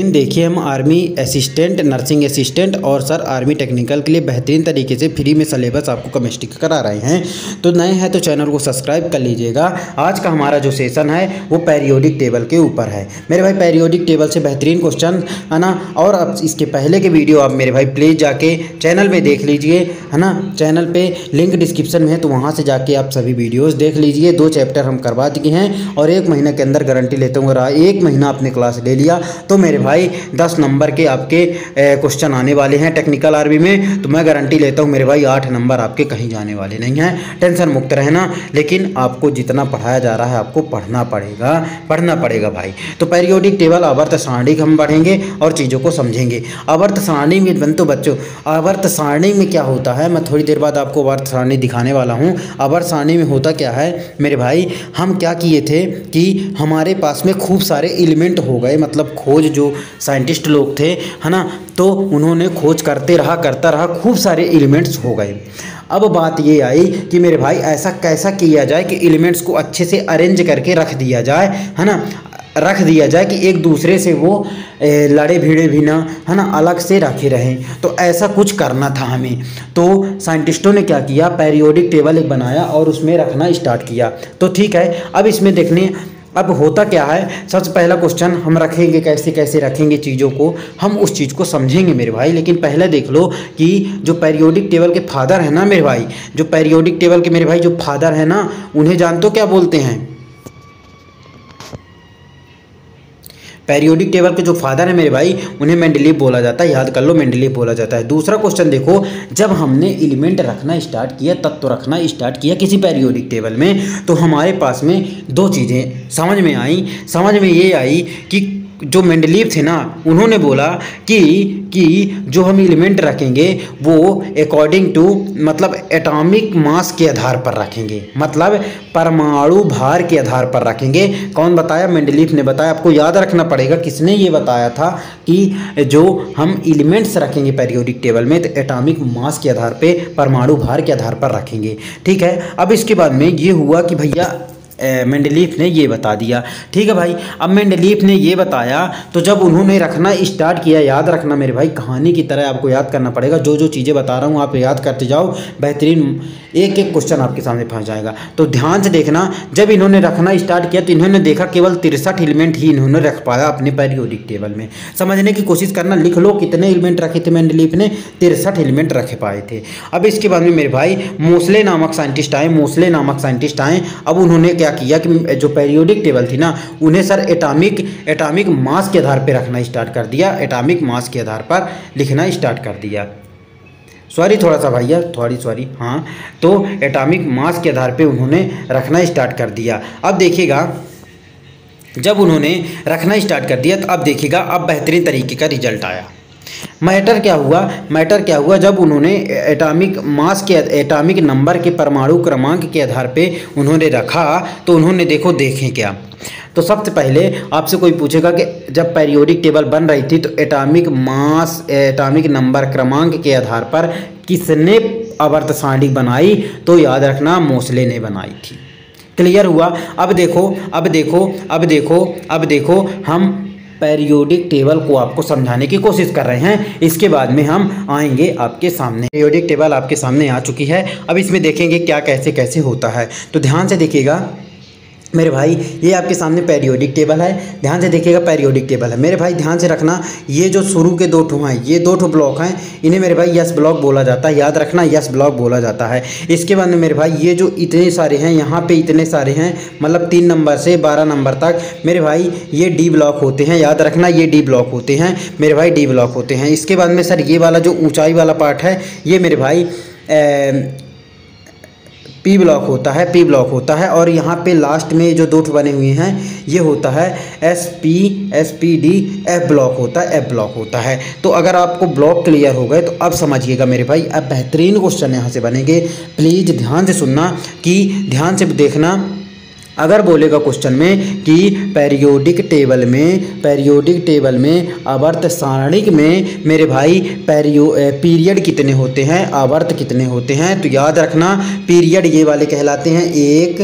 इन देखिए, हम army assistant, nursing assistant और सर आर्मी टेक्निकल के लिए बेहतरीन तरीके से फ्री में सलेबस आपको केमिस्ट्री का करा रहे हैं। तो नए हैं तो चैनल को सब्सक्राइब कर लीजिएगा। आज का हमारा जो सेशन है, वो पेरियोडिक टेबल के ऊपर है। मेरे भाई पेरियोडिक टेबल से बेहतरीन क्वेश्चन है ना? और अब इसके पहले के वीडियो आप मेरे भाई प्लीज़ जाके चैनल में देख लीजिए, है ना? चैनल पर लिंक डिस्क्रिप्शन में है तो वहाँ से जाके आप सभी वीडियोज़ देख लीजिए। दो चैप्टर हम करवा चुके हैं और एक महीने के अंदर गारंटी लेते हुए एक महीना आपने क्लास ले लिया तो मेरे भाई, दस नंबर के आपके क्वेश्चन आने वाले हैं टेक्निकल आरबी में। तो मैं गारंटी लेता हूँ, मेरे भाई, आठ नंबर आपके कहीं जाने वाले नहीं हैं। टेंशन मुक्त रहना, लेकिन आपको जितना पढ़ाया जा रहा है, आपको पढ़ना पड़ेगा पढ़ना पड़ेगा भाई। तो पेरियोडिक टेबल आवर्त सारणी हम पढ़ेंगे और चीज़ों को समझेंगे। आवर्त सारणी में बन तो बच्चों, आवर्त सारणी में क्या होता है? मैं थोड़ी देर बाद आपको आवर्त सारणी दिखाने वाला हूँ। आवर्त सारणी में होता क्या है? मेरे भाई, हम क्या किए थे कि हमारे पास में खूब सारे एलिमेंट हो गए मतलब खोज जो साइंटिस्ट लोग थे, है ना? तो उन्होंने खोज करते रहा, करता रहा, खूब सारे एलिमेंट्स हो गए। अब बात ये आई कि मेरे भाई, ऐसा कैसा किया जाए कि एलिमेंट्स को अच्छे से अरेंज करके रख दिया जाए, है ना? रख दिया जाए कि एक दूसरे से वो लड़े भिड़े भी ना, है ना? अलग से रखे रहें। तो ऐसा कुछ करना था हमें। तो साइंटिस्टों ने क्या किया? पेरियोडिक टेबल एक बनाया और उसमें रखना स्टार्ट किया। तो ठीक है, अब इसमें देखने अब होता क्या है? सबसे पहला क्वेश्चन हम रखेंगे कैसे कैसे रखेंगे चीज़ों को? हम उस चीज़ को समझेंगे मेरे भाई। लेकिन पहले देख लो कि जो पेरियोडिक टेबल के फादर है ना मेरे भाई, जो पेरियोडिक टेबल के मेरे भाई जो फादर है ना, उन्हें जानते हो क्या बोलते हैं? पेरियोडिक टेबल के जो फादर है मेरे भाई, उन्हें मेंडलीव बोला जाता है, याद कर लो मेंडलीव बोला जाता है। दूसरा क्वेश्चन देखो, जब हमने एलिमेंट रखना स्टार्ट किया, तत्व रखना स्टार्ट किया किसी पेरियोडिक टेबल में तो हमारे पास में दो चीज़ें समझ में आई, समझ में ये आई कि जो मेंडलीव थे ना, उन्होंने बोला कि कि जो हम एलिमेंट रखेंगे, वो अकॉर्डिंग टू मतलब एटॉमिक मास के आधार पर रखेंगे। मतलब परमाणु भार के आधार पर रखेंगे। कौन बताया? मेंडलीफ ने बताया। आपको याद रखना पड़ेगा, किसने ये बताया था कि जो हम एलिमेंट्स रखेंगे पेरियोडिक टेबल में तो एटॉमिक मास के आधार पर परमाणु भार के आधार पर रखेंगे। ठीक है? अब इसके बाद में ये हुआ कि भैया मेंडलीफ ने ये बता दिया। ठीक है भाई, अब मेंडलीफ ने ये बताया तो जब उन्होंने रखना स्टार्ट किया, याद रखना मेरे भाई, कहानी की तरह आपको याद करना पड़ेगा। जो जो चीज़ें बता रहा हूँ, आप याद करते जाओ, बेहतरीन एक एक क्वेश्चन आपके सामने फंस जाएगा। तो ध्यान से देखना, जब इन्होंने रखना स्टार्ट किया तो इन्होंने देखा केवल तिरसठ एलिमेंट ही इन्होंने रख पाया अपने पेरियोडिक टेबल में। समझने की कोशिश करना, लिख लो कितने एलिमेंट रखे थे मेंडलीफ ने, तिरसठ एलिमेंट रखे पाए थे। अब इसके बाद में मेरे भाई, मोसले नामक साइंटिस्ट आए, मोसले नामक साइंटिस्ट आए, अब उन्होंने क्या किया कि जो पेरियोडिक टेबल थी ना, उन्हें सर एटामिक एटामिक मास के आधार पर रखना स्टार्ट कर दिया एटामिक मास के आधार पर लिखना स्टार्ट कर दिया। सॉरी थोड़ा सा भैया थोड़ी सॉरी हाँ तो एटॉमिक मास के आधार पे उन्होंने रखना स्टार्ट कर दिया। अब देखिएगा, जब उन्होंने रखना स्टार्ट कर दिया तो अब देखिएगा, अब बेहतरीन तरीके का रिज़ल्ट आया। मैटर क्या हुआ? मैटर क्या हुआ जब उन्होंने एटॉमिक मास के, एटॉमिक नंबर के परमाणु क्रमांक के आधार पे उन्होंने रखा तो उन्होंने देखो, देखें क्या? तो सबसे पहले आपसे कोई पूछेगा कि जब पेरियोडिक टेबल बन रही थी तो एटॉमिक मास, एटॉमिक नंबर क्रमांक के आधार पर किसने आवर्त सारणी बनाई? तो याद रखना, मोसले ने बनाई थी। क्लियर हुआ? अब देखो अब देखो अब देखो अब देखो, हम पेरियोडिक टेबल को आपको समझाने की कोशिश कर रहे हैं। इसके बाद में हम आएँगे आपके सामने। पेरियोडिक टेबल आपके सामने आ चुकी है। अब इसमें देखेंगे क्या कैसे कैसे होता है। तो ध्यान से देखिएगा। मेरे भाई, ये आपके सामने पेरियोडिक टेबल है। ध्यान से देखिएगा पेरियोडिक टेबल है। मेरे भाई, ध्यान से रखना, ये जो शुरू के दो ठो हैं, ये दो ठो ब्लॉक हैं, इन्हें मेरे भाई यस ब्लॉक बोला जाता है। याद रखना यस ब्लॉक बोला जाता है। इसके बाद में मेरे भाई, ये जो इतने सारे हैं, यहाँ पे इतने सारे हैं मतलब तीन नंबर से बारह नंबर तक, मेरे भाई, ये डी ब्लॉक होते हैं। याद रखना, ये डी ब्लॉक होते हैं। मेरे भाई डी ब्लॉक होते हैं। इसके बाद में सर, ये वाला जो ऊँचाई वाला पार्ट है, ये मेरे भाई पी ब्लॉक होता है पी ब्लॉक होता है और यहाँ पे लास्ट में जो दो बने हुए हैं, ये होता है S P S P D F block होता है एफ़ ब्लॉक होता है। तो अगर आपको ब्लॉक क्लियर हो गए तो अब समझिएगा मेरे भाई, अब बेहतरीन क्वेश्चन यहाँ से बनेंगे। प्लीज़ ध्यान से सुनना कि ध्यान से देखना अगर बोलेगा क्वेश्चन में कि पेरियोडिक टेबल में पेरियोडिक टेबल में आवर्त सारणिक में मेरे भाई पेरियो पीरियड कितने होते हैं आवर्त कितने होते हैं तो याद रखना पीरियड ये वाले कहलाते हैं एक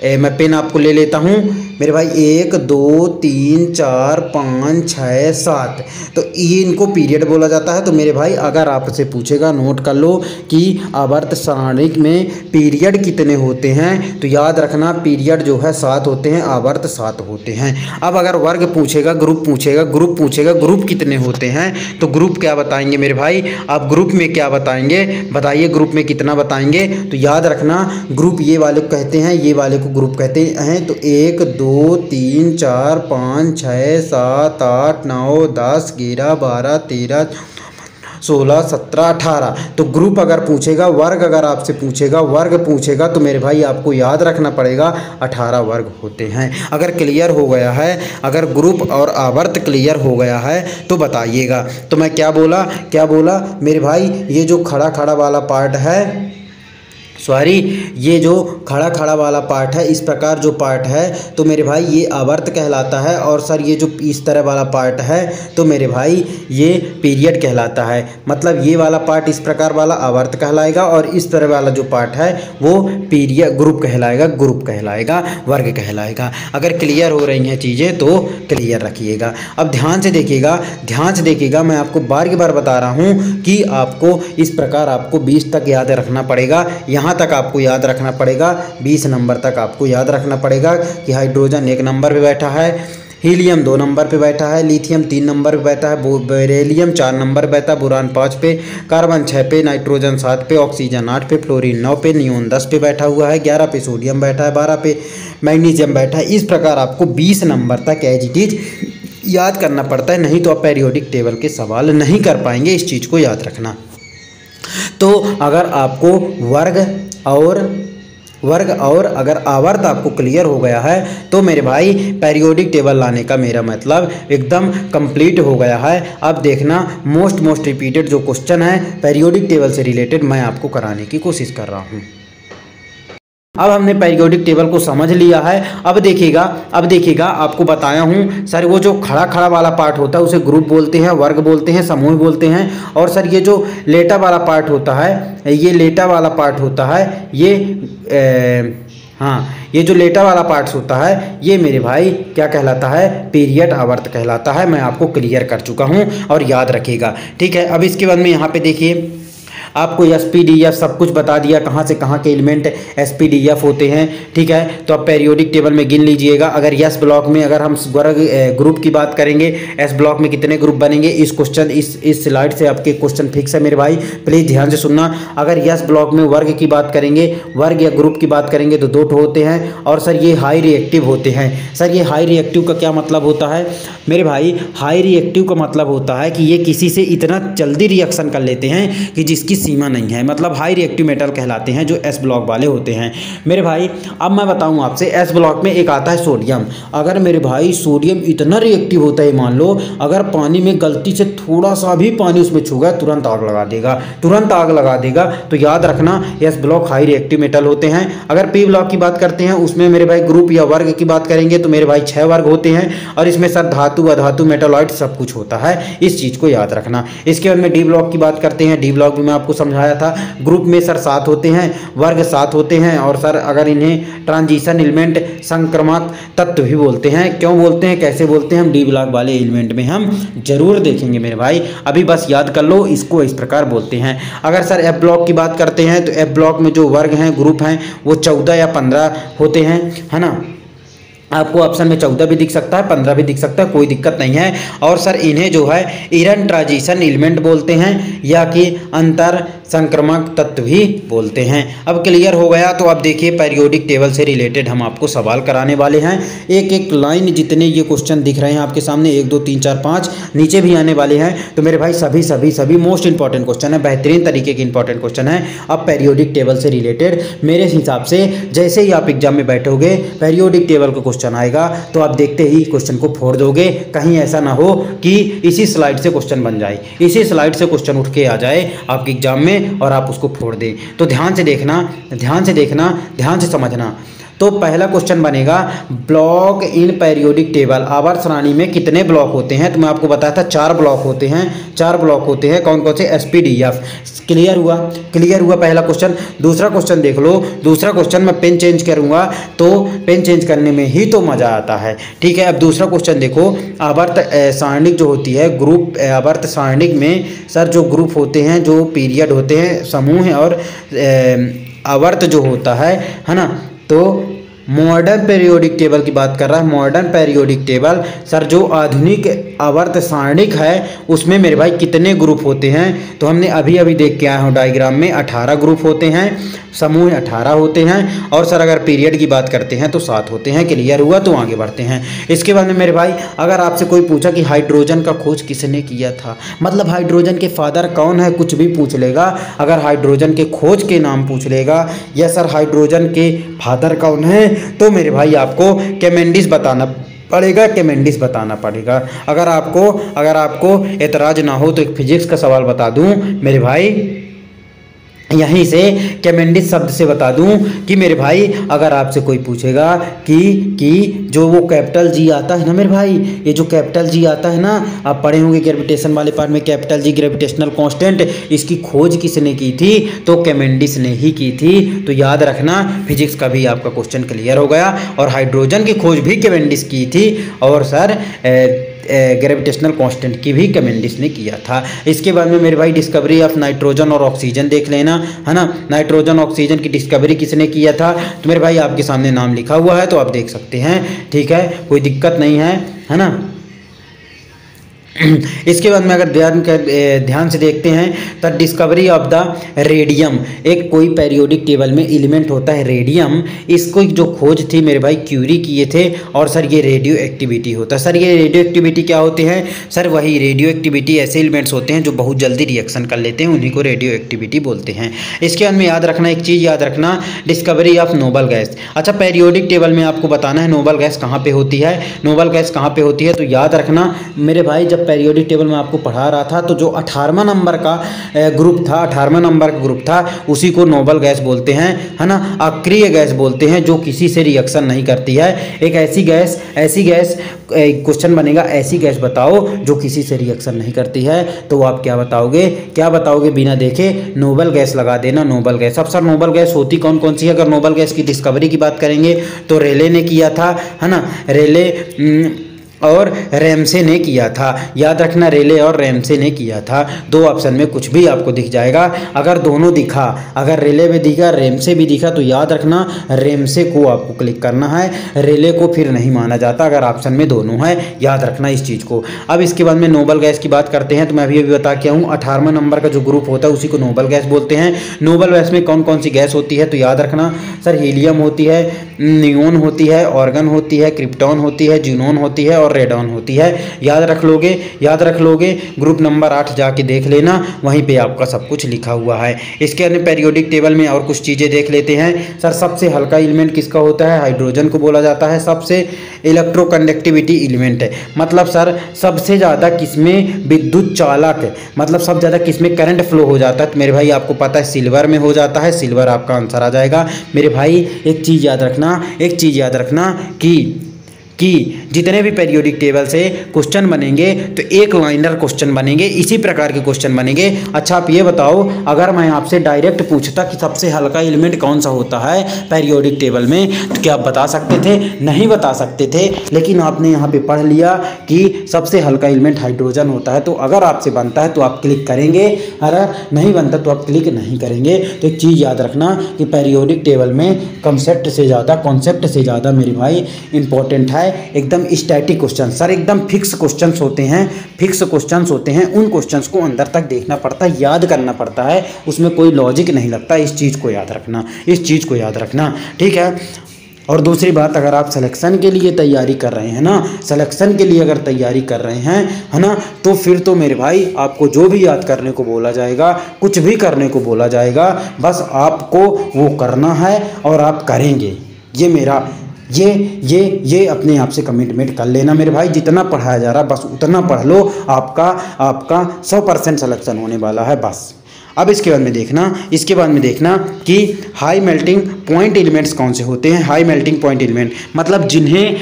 ए, मैं पेन आपको ले लेता हूँ मेरे भाई, एक, दो, तीन, चार, पाँच, छः, सात। तो ये इनको पीरियड बोला जाता है। तो मेरे भाई, अगर आपसे पूछेगा नोट कर लो कि आवर्त सारणी में पीरियड कितने होते हैं। तो याद रखना पीरियड जो है, सात होते हैं, आवर्त सात होते हैं। अब अगर वर्ग पूछेगा ग्रुप पूछेगा ग्रुप पूछेगा ग्रुप कितने होते हैं? तो ग्रुप क्या बताएँगे मेरे भाई? आप ग्रुप में क्या बताएँगे? बताइए ग्रुप में कितना बताएँगे? तो याद रखना ग्रुप ये वाले को कहते हैं, ये वाले को ग्रुप कहते हैं। तो एक, दो तीन, चार, पाँच, छः, सात, आठ, नौ, दस, ग्यारह, बारह, तेरह, सोलह, सत्रह, अठारह। तो ग्रुप अगर पूछेगा, वर्ग अगर आपसे पूछेगा, वर्ग पूछेगा तो मेरे भाई आपको याद रखना पड़ेगा, अठारह वर्ग होते हैं। अगर क्लियर हो गया है, अगर ग्रुप और आवर्त क्लियर हो गया है तो बताइएगा। तो मैं क्या बोला क्या बोला? मेरे भाई, ये जो खड़ा खड़ा वाला पार्ट है सॉरी ये जो खड़ा खड़ा वाला पार्ट है, इस प्रकार जो पार्ट है तो मेरे भाई ये आवर्त कहलाता है और सर ये जो इस तरह वाला पार्ट है तो मेरे भाई ये पीरियड कहलाता है। मतलब ये वाला पार्ट इस प्रकार वाला आवर्त कहलाएगा और इस तरह वाला जो पार्ट है, वो पीरियड ग्रुप कहलाएगा ग्रुप कहलाएगा, वर्ग कहलाएगा। अगर क्लियर हो रही हैं चीज़ें तो क्लियर रखिएगा। अब ध्यान से देखिएगा, ध्यान से देखिएगा, मैं आपको बार बार बता रहा हूँ कि आपको इस प्रकार आपको बीस तक याद रखना पड़ेगा। यहाँ यहाँ तक आपको याद रखना पड़ेगा, बीस नंबर तक आपको याद रखना पड़ेगा कि हाइड्रोजन एक नंबर पे बैठा है, हीलियम दो नंबर पे बैठा है, लिथियम तीन नंबर पे बैठा है बेरेलियम चार नंबर बैठा है, बुरान पाँच पे, कार्बन छः पे, नाइट्रोजन सात पे, ऑक्सीजन आठ पे, फ्लोरीन नौ पे, नियोन दस पे बैठा हुआ है, ग्यारह पे सोडियम बैठा है, बारह पे मैग्नीशियम बैठा है। इस प्रकार आपको बीस नंबर तक एज इट इज़ याद करना पड़ता है, नहीं तो आप पेरियोडिक टेबल के सवाल नहीं कर पाएँगे, इस चीज़ को याद रखना। तो अगर आपको वर्ग और वर्ग और अगर आवर्त आपको क्लियर हो गया है तो मेरे भाई पेरियोडिक टेबल लाने का मेरा मतलब एकदम कंप्लीट हो गया है। अब देखना मोस्ट मोस्ट रिपीटेड जो क्वेश्चन है पेरियोडिक टेबल से रिलेटेड मैं आपको कराने की कोशिश कर रहा हूँ। अब हमने पेरियोडिक टेबल को समझ लिया है। अब देखिएगा अब देखिएगा आपको बताया हूँ। सर वो जो खड़ा खड़ा वाला पार्ट होता है उसे ग्रुप बोलते हैं वर्ग बोलते हैं समूह बोलते हैं। और सर ये जो लेटा वाला पार्ट होता है ये लेटा वाला पार्ट होता है ये ए, हाँ ये जो लेटा वाला पार्ट्स होता है ये मेरे भाई क्या कहलाता है? पीरियड आवर्त कहलाता है। मैं आपको क्लियर कर चुका हूँ और याद रखिएगा। ठीक है अब इसके बाद में यहाँ पे देखिए। आपको एस सब कुछ बता दिया कहाँ से कहाँ के एलिमेंट एस होते हैं, ठीक है? तो आप पेरियोडिक टेबल में गिन लीजिएगा। अगर यस ब्लॉक में अगर हम ग्रुप की बात करेंगे एस ब्लॉक में कितने ग्रुप बनेंगे, इस क्वेश्चन इस इस स्लाइड से आपके क्वेश्चन फिक्स है मेरे भाई। प्लीज़ ध्यान से सुनना। अगर यस ब्लॉक में वर्ग की बात करेंगे, वर्ग या ग्रुप की बात करेंगे तो दो होते हैं। और सर, ये हाई रिएक्टिव होते हैं। सर, ये हाई रिएक्टिव का क्या मतलब होता है? मेरे भाई हाई रिएक्टिव का मतलब होता है कि ये किसी से इतना जल्दी रिएक्शन कर लेते हैं कि जिसकी सीमा नहीं है। मतलब हाई रिएक्टिव मेटल कहलाते हैं, जो एस ब्लॉक वाले होते हैं। मेरे भाई, अब मैं बताऊँ आपसे एस ब्लॉक में एक आता है सोडियम अगर मेरे भाई सोडियम इतना रिएक्टिव होता है, मान लो, अगर पानी में गलती से थोड़ा सा भी पानी उसमें छू गया, तुरंत आग लगा देगा। तुरंत आग लगा देगा। तो याद रखना S block high reactive metal होते हैं। अगर पी ब्लॉक की बात करते हैं, उसमें मेरे भाई ग्रुप या वर्ग की बात करेंगे तो मेरे भाई छः वर्ग होते हैं। और इसमें सर धातु, अधातु मेटालॉइड सब कुछ होता है। इस चीज़ को याद रखना। इसके बाद में डी ब्लॉक की बात करते हैं। डी ब्लॉक भी मैं समझाया था। ग्रुप में सर सात होते हैं, वर्ग सात होते हैं और सर अगर इन्हें ट्रांजिशन एलिमेंट संक्रमक तत्व भी बोलते हैं, क्यों बोलते हैं, कैसे बोलते हैं, हम डी ब्लॉक वाले एलिमेंट में हम ज़रूर देखेंगे मेरे भाई। अभी बस याद कर लो, इसको इस प्रकार बोलते हैं। अगर सर एफ़ ब्लॉक की बात करते हैं तो एफ़ ब्लॉक में जो वर्ग हैं, ग्रुप हैं, वो चौदह या पंद्रह होते हैं, है ना? आपको ऑप्शन में चौदह भी दिख सकता है, पंद्रह भी दिख सकता है, कोई दिक्कत नहीं है। और सर इन्हें जो है, इरन ट्रांजिशन एलिमेंट बोलते हैं, या कि अंतर संक्रमक तत्व भी बोलते हैं। अब क्लियर हो गया तो अब देखिए पेरियोडिक टेबल से रिलेटेड हम आपको सवाल कराने वाले हैं। एक एक लाइन जितने ये क्वेश्चन दिख रहे हैं आपके सामने, एक, दो, तीन, चार, पाँच, नीचे भी आने वाले हैं। तो मेरे भाई, सभी सभी सभी मोस्ट इंपॉर्टेंट क्वेश्चन है, बेहतरीन तरीके के इंपॉर्टेंट क्वेश्चन है। अब पेरियोडिक टेबल से रिलेटेड मेरे हिसाब से जैसे ही आप एग्ज़ाम में बैठोगे पेरियोडिक टेबल का क्वेश्चन आएगा तो आप देखते ही क्वेश्चन को फोड़ दोगे। कहीं ऐसा ना हो कि इसी स्लाइड से क्वेश्चन बन जाए। इसी स्लाइड से क्वेश्चन उठ के आ जाए आपके एग्ज़ाम में और आप उसको फोड़ दें। तो ध्यान से देखना, ध्यान से देखना, ध्यान से समझना। तो पहला क्वेश्चन बनेगा ब्लॉक इन पेरियोडिक टेबल आवर्त सारणी में कितने ब्लॉक होते हैं? तो मैं आपको बताया था चार ब्लॉक होते हैं, चार ब्लॉक होते हैं, कौन कौन से? एस क्लियर हुआ? क्लियर हुआ पहला क्वेश्चन दूसरा क्वेश्चन देख लो। दूसरा क्वेश्चन मैं पेन चेंज करूँगा तो पेन चेंज करने में ही तो मज़ा आता है। ठीक है, अब दूसरा क्वेश्चन देखो। आवर्त सारणिक जो होती है ग्रुप आवर्त सारणिक में, सर, जो ग्रुप होते हैं, जो पीरियड होते हैं, समूह और आवर्त जो होता है है ना? तो मॉडर्न पेरियोडिक टेबल की बात कर रहा है। मॉडर्न पेरियोडिक टेबल सर जो आधुनिक आवर्त सारणिक है, उसमें मेरे भाई कितने ग्रुप होते हैं? तो हमने अभी अभी देख के आया हूँ डायग्राम में, अठारह ग्रुप होते हैं, समूह अठारह होते हैं, और सर अगर पीरियड की बात करते हैं तो सात होते हैं क्लियर हुआ तो आगे बढ़ते हैं। इसके बाद में मेरे भाई, अगर आपसे कोई पूछा कि हाइड्रोजन का खोज किसने किया था? मतलब हाइड्रोजन के फादर कौन है, कुछ भी पूछ लेगा। अगर हाइड्रोजन के खोज के नाम पूछ लेगा, या सर हाइड्रोजन के फादर कौन है तो मेरे भाई आपको कैमेंडिस बताना पड़ेगा केमेंडिस बताना पड़ेगा। अगर आपको अगर आपको एतराज़ ना हो तो एक फिजिक्स का सवाल बता दूँ, मेरे भाई यहीं से कैमेंडिस शब्द से बता दूँ कि मेरे भाई अगर आपसे कोई पूछेगा कि कि जो वो कैपिटल जी आता है ना मेरे भाई ये जो कैपिटल जी आता है ना आप पढ़े होंगे ग्रेविटेशन वाले पार्ट में कैपिटल जी ग्रेविटेशनल कांस्टेंट इसकी खोज किसने की थी? तो कैमेंडिस ने ही की थी। तो याद रखना फिजिक्स का भी आपका क्वेश्चन क्लियर हो गया और हाइड्रोजन की खोज भी कैमेंडिस की थी। और सर ए, ग्रेविटेशनल कांस्टेंट की भी कमेंडिस ने किया था। इसके बाद में मेरे भाई डिस्कवरी ऑफ़ नाइट्रोजन और ऑक्सीजन देख लेना, है ना? नाइट्रोजन ऑक्सीजन की डिस्कवरी किसने किया था? तो मेरे भाई आपके सामने नाम लिखा हुआ है तो आप देख सकते हैं। ठीक है? कोई दिक्कत नहीं है है ना? इसके बाद में अगर ध्यान कर ध्यान से देखते हैं तो डिस्कवरी ऑफ़ द रेडियम एक कोई पेरियोडिक टेबल में एलिमेंट होता है रेडियम इसको जो खोज थी मेरे भाई क्यूरी किए थे, और सर ये रेडियो एक्टिविटी होता है। सर ये रेडियो एक्टिविटी क्या होते हैं? सर वही रेडियो एक्टिविटी ऐसे एलिमेंट्स होते हैं जो बहुत जल्दी रिएक्शन कर लेते हैं, उन्हीं को रेडियो एक्टिविटी बोलते हैं। इसके बाद में याद रखना, एक चीज़ याद रखना डिस्कवरी ऑफ़ नोबल गैस अच्छा पेरियोडिक टेबल में आपको बताना है नोबल गैस कहाँ पर होती है? नोबल गैस कहाँ पर होती है? तो याद रखना, मेरे भाई, जब पेरियोडिक टेबल में आपको पढ़ा रहा था तो जो अठारहवा नंबर का ग्रुप था, अठारहवा नंबर का ग्रुप था, उसी को नोबल गैस बोलते हैं, है ना? अक्रिय गैस बोलते हैं, जो किसी से रिएक्शन नहीं करती है। एक ऐसी गैस ऐसी गैस क्वेश्चन बनेगा, ऐसी गैस बताओ, जो किसी से रिएक्शन नहीं करती है। तो आप क्या बताओगे? क्या बताओगे बिना देखे? नोबल गैस लगा देना नोबल गैस अब सर नोबल गैस होती कौन कौन सी है? अगर नोबल गैस की डिस्कवरी की बात करेंगे तो रेले ने किया था, है ना? रेले और रेमसे ने किया था। याद रखना रेले और रेमसे ने किया था। दो ऑप्शन में कुछ भी आपको दिख जाएगा। अगर दोनों दिखा, अगर रेले में दिखा रेमसे भी दिखा तो याद रखना रेमसे को आपको क्लिक करना है। रेले को फिर नहीं माना जाता, अगर ऑप्शन में दोनों है। याद रखना इस चीज़ को। अब इसके बाद में नोबल गैस की बात करते हैं तो मैं अभी अभी बता के हूँ। अठारहवें नंबर का जो ग्रुप होता है, उसी को नोबल गैस बोलते हैं। नोबल गैस में कौन कौन सी गैस होती है तो याद रखना। सर हीलियम होती है नियोन होती है ऑर्गन होती है क्रिप्टॉन होती है जीनोन होती है और रेडॉन होती है। याद रख लोगे, याद रख लोगे ग्रुप नंबर आठ जाके देख लेना, वहीं पे आपका सब कुछ लिखा हुआ है। इसके अंदर पेरियोडिक टेबल में और कुछ चीज़ें देख लेते हैं। सर, सबसे हल्का एलिमेंट किसका होता है? हाइड्रोजन को बोला जाता है। सबसे इलेक्ट्रोकंडक्टिविटी एलिमेंट है। मतलब सर, सबसे ज़्यादा किसमें विद्युत चालक मतलब सब ज़्यादा किसमें करंट फ्लो हो जाता है? तो मेरे भाई, आपको पता है सिल्वर में हो जाता है। सिल्वर आपका आंसर आ जाएगा। मेरे भाई, एक चीज़ याद रखना, एक चीज़ याद रखना कि कि जितने भी पेरियोडिक टेबल से क्वेश्चन बनेंगे तो एक लाइनर क्वेश्चन बनेंगे, इसी प्रकार के क्वेश्चन बनेंगे। अच्छा आप ये बताओ, अगर मैं आपसे डायरेक्ट पूछता कि सबसे हल्का एलिमेंट कौन सा होता है पेरियोडिक टेबल में तो क्या आप बता सकते थे? नहीं बता सकते थे, लेकिन आपने यहाँ पे पढ़ लिया कि सबसे हल्का एलिमेंट हाइड्रोजन होता है। तो अगर आपसे बनता है तो आप क्लिक करेंगे अगर नहीं बनता तो आप क्लिक नहीं करेंगे। तो एक चीज़ याद रखना कि पेरियोडिक टेबल में कंसेप्ट से ज़्यादा कॉन्सेप्ट से ज़्यादा मेरे भाई इंपॉर्टेंट है। है, एकदम स्टैटिक क्वेश्चन सर, एकदम फिक्स क्वेश्चन होते हैं फिक्स क्वेश्चन होते हैं, उन क्वेश्चन को अंदर तक देखना पड़ता है, याद करना पड़ता है, उसमें कोई लॉजिक नहीं लगता, इस चीज़ को याद रखना, इस चीज़ को याद रखना, ठीक है? और दूसरी बात, अगर आप सिलेक्शन के लिए तैयारी कर रहे हैं ना सिलेक्शन के लिए अगर तैयारी कर रहे हैं, है ना तो फिर तो मेरे भाई, आपको जो भी याद करने को बोला जाएगा, कुछ भी करने को बोला जाएगा, बस आपको वो करना है और आप करेंगे। ये मेरा ये ये ये अपने आप से कमिटमेंट कर लेना मेरे भाई। जितना पढ़ाया जा रहा है बस उतना पढ़ लो। आपका आपका सौ परसेंट सलेक्शन होने वाला है, बस। अब इसके बाद में देखना, इसके बाद में देखना कि हाई मेल्टिंग पॉइंट एलिमेंट्स कौन से होते हैं। हाई मेल्टिंग पॉइंट एलिमेंट मतलब जिन्हें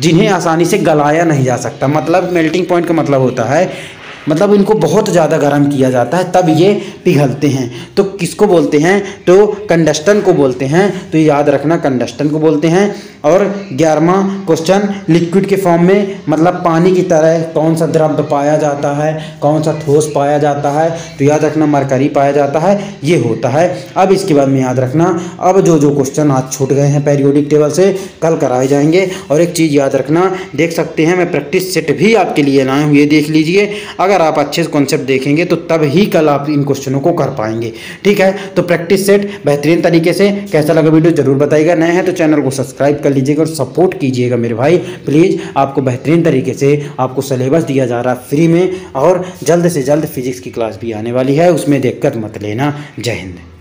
जिन्हें आसानी से गलाया नहीं जा सकता। मतलब मेल्टिंग पॉइंट का मतलब होता है मतलब इनको बहुत ज़्यादा गर्म किया जाता है, तब ये पिघलते हैं। तो किसको बोलते हैं? तो कंडस्टन को बोलते हैं। तो याद रखना, कंडस्टन को बोलते हैं। और ग्यारहवा क्वेश्चन, लिक्विड के फॉर्म में मतलब पानी की तरह कौन सा द्रव्य पाया जाता है, कौन सा ठोस पाया जाता है तो याद रखना, मरकरी पाया जाता है, ये होता है। अब इसके बाद में याद रखना, अब जो जो क्वेश्चन आज छूट गए हैं पेरियोडिक टेबल से, कल कराए जाएँगे। और एक चीज़ याद रखना, देख सकते हैं, मैं प्रैक्टिस सेट भी आपके लिए लाए ये देख लीजिए। अगर आप अच्छे से कॉन्सेप्ट देखेंगे तो तब ही कल आप इन क्वेश्चनों को कर पाएँगे। ठीक है? तो प्रैक्टिस सेट बेहतरीन तरीके से। कैसा लगा वीडियो ज़रूर बताइएगा। नए हैं तो चैनल को सब्सक्राइब कर लीजिएगा और सपोर्ट कीजिएगा मेरे भाई। प्लीज़ आपको बेहतरीन तरीके से आपको सिलेबस दिया जा रहा है फ्री में और जल्द से जल्द फिजिक्स की क्लास भी आने वाली है। उसमें दिक्कत मत लेना। जय हिंद।